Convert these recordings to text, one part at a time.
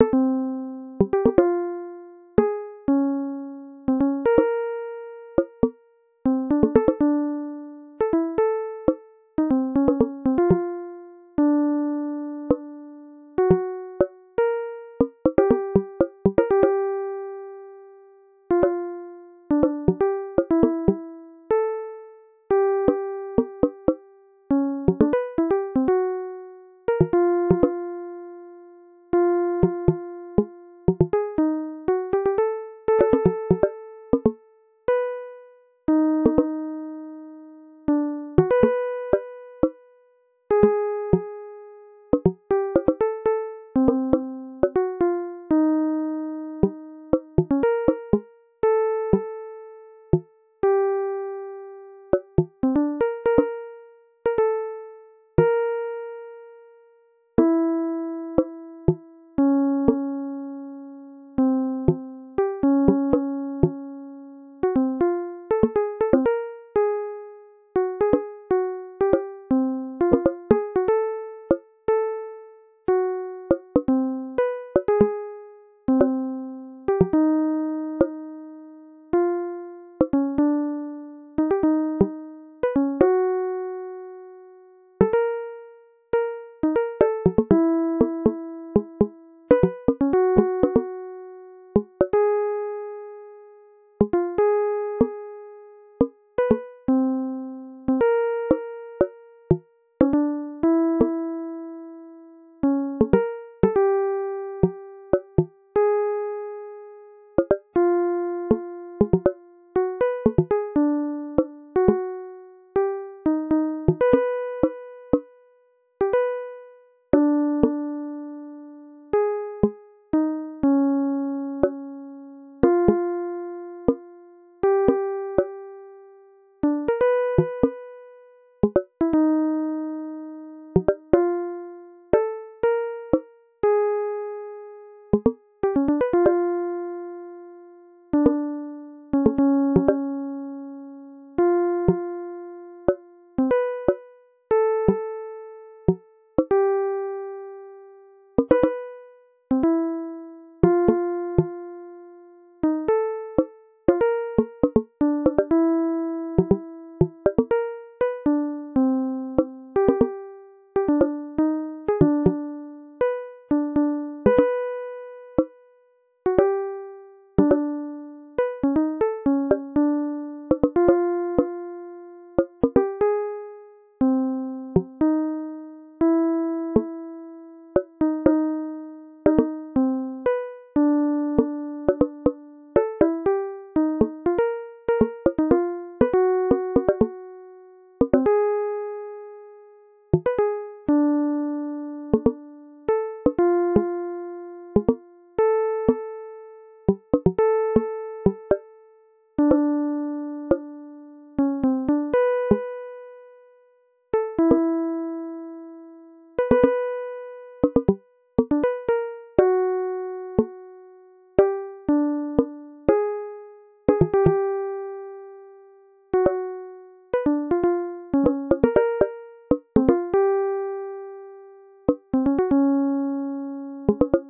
you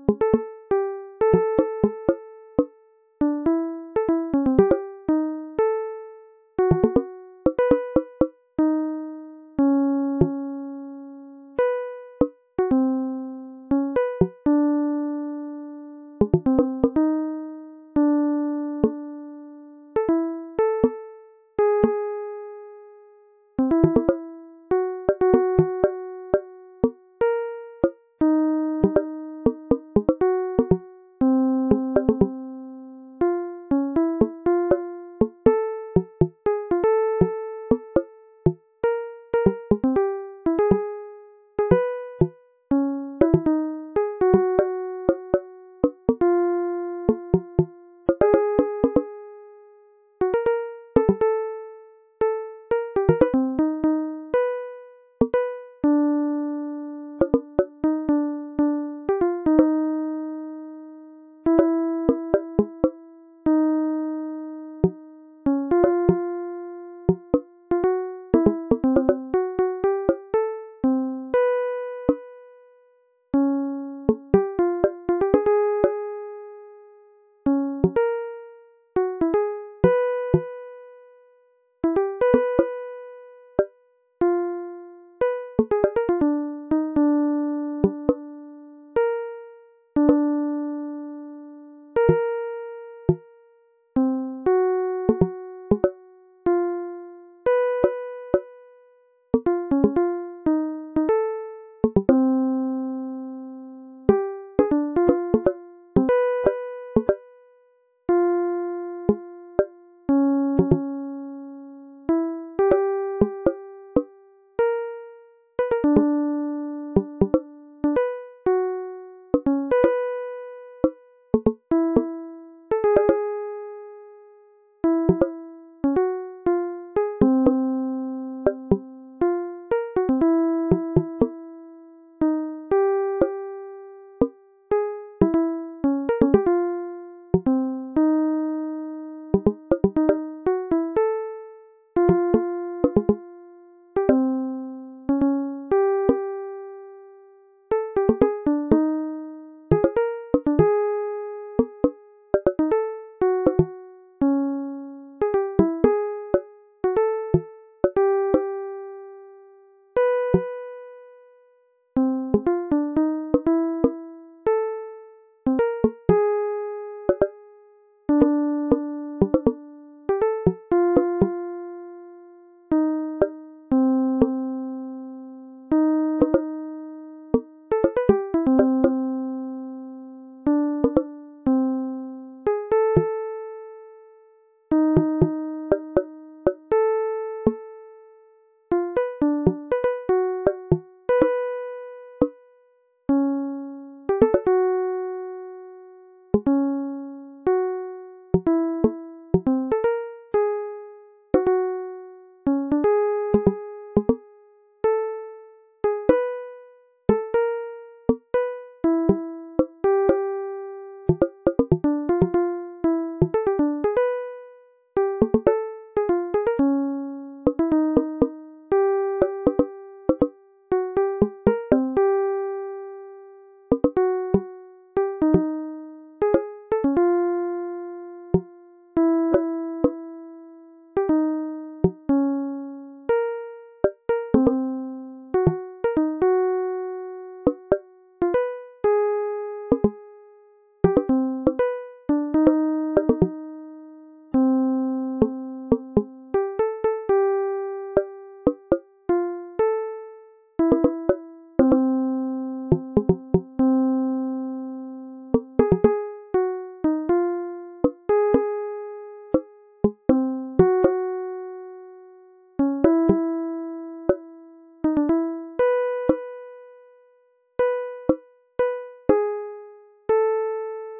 you you.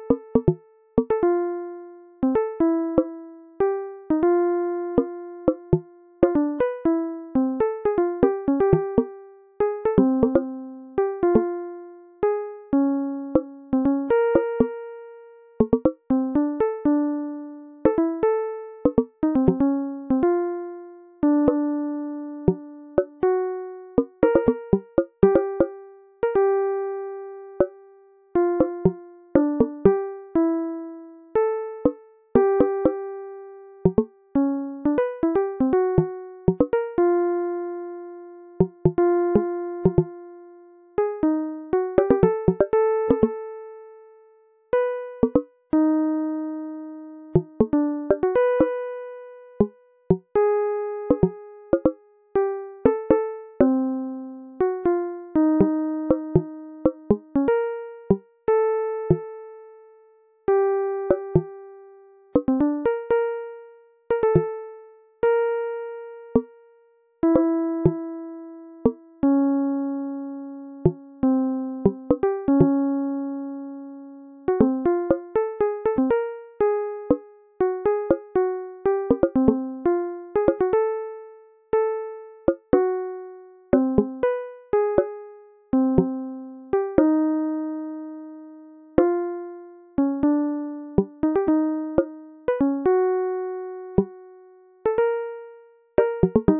you you